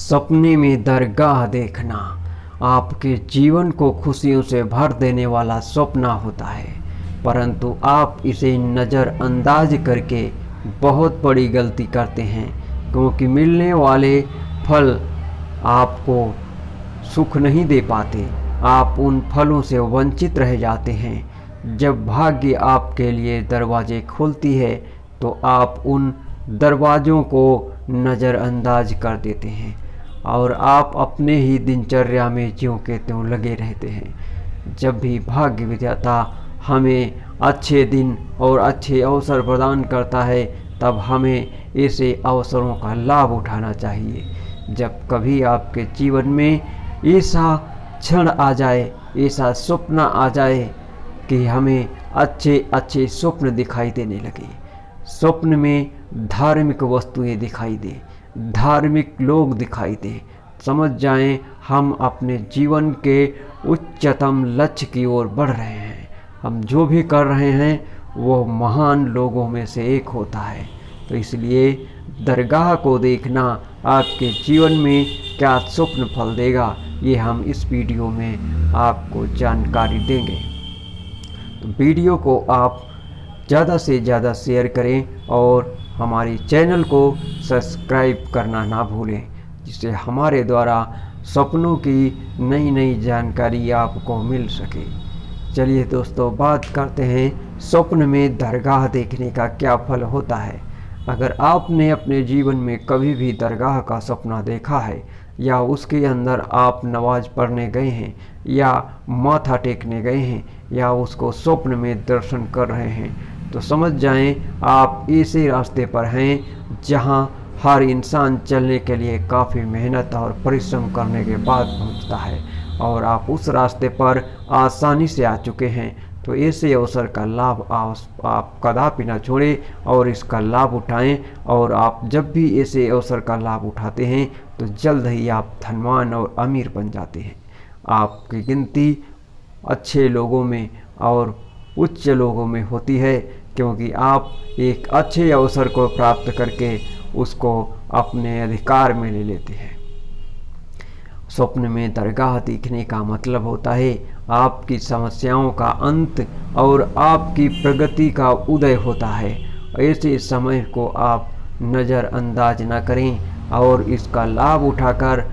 सपने में दरगाह देखना, आपके जीवन को खुशियों से भर देने वाला सपना होता है। परंतु आप इसे नज़रअंदाज करके बहुत बड़ी गलती करते हैं, क्योंकि मिलने वाले फल आपको सुख नहीं दे पाते। आप उन फलों से वंचित रह जाते हैं। जब भाग्य आपके लिए दरवाजे खोलती है तो आप उन दरवाज़ों को नज़रअंदाज कर देते हैं। और आप अपने ही दिनचर्या में ज्यों के त्यों लगे रहते हैं। जब भी भाग्य विधाता हमें अच्छे दिन और अच्छे अवसर प्रदान करता है, तब हमें ऐसे अवसरों का लाभ उठाना चाहिए। जब कभी आपके जीवन में ऐसा क्षण आ जाए, ऐसा स्वप्न आ जाए कि हमें अच्छे अच्छे स्वप्न दिखाई देने लगे। स्वप्न में धार्मिक वस्तुएँ दिखाई दे। धार्मिक लोग दिखाई दें। समझ जाएँ, हम अपने जीवन के उच्चतम लक्ष्य की ओर बढ़ रहे हैं। हम जो भी कर रहे हैं वो महान लोगों में से एक होता है। तो इसलिए दरगाह को देखना आपके जीवन में क्या स्वप्न फल देगा, ये हम इस वीडियो में आपको जानकारी देंगे। तो वीडियो को आप ज़्यादा से ज़्यादा शेयर करें और हमारे चैनल को सब्सक्राइब करना ना भूलें, जिससे हमारे द्वारा सपनों की नई नई जानकारी आपको मिल सके। चलिए दोस्तों, बात करते हैं स्वप्न में दरगाह देखने का क्या फल होता है। अगर आपने अपने जीवन में कभी भी दरगाह का सपना देखा है, या उसके अंदर आप नमाज़ पढ़ने गए हैं, या माथा टेकने गए हैं, या उसको स्वप्न में दर्शन कर रहे हैं तो समझ जाएँ, आप ऐसे रास्ते पर हैं, जहाँ हर इंसान चलने के लिए काफ़ी मेहनत और परिश्रम करने के बाद पहुँचता है, और आप उस रास्ते पर आसानी से आ चुके हैं। तो ऐसे अवसर का लाभ आप कदापि ना छोड़ें और इसका लाभ उठाएँ, और आप जब भी ऐसे अवसर का लाभ उठाते हैं तो जल्द ही आप धनवान और अमीर बन जाते हैं। आपकी गिनती अच्छे लोगों में और उच्च लोगों में होती है, क्योंकि आप एक अच्छे अवसर को प्राप्त करके उसको अपने अधिकार में ले लेते हैं। स्वप्न में दरगाह दिखने का मतलब होता है, आपकी समस्याओं का अंत और आपकी प्रगति का उदय होता है। ऐसे समय को आप नज़रअंदाज न करें और इसका लाभ उठाकर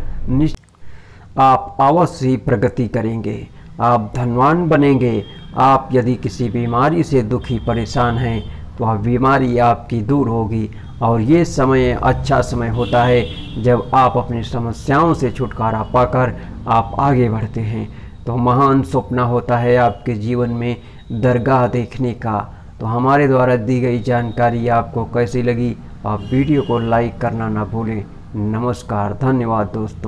आप अवश्य ही प्रगति करेंगे। आप धनवान बनेंगे आप यदि किसी बीमारी से दुखी, परेशान हैं तो वह बीमारी आपकी दूर होगी और ये समय अच्छा समय होता है जब आप अपनी समस्याओं से छुटकारा पाकर आप आगे बढ़ते हैं। तो महान सपना होता है आपके जीवन में दरगाह देखने का। तो हमारे द्वारा दी गई जानकारी आपको कैसी लगी, आप वीडियो को लाइक करना ना भूलें। नमस्कार, धन्यवाद दोस्तों।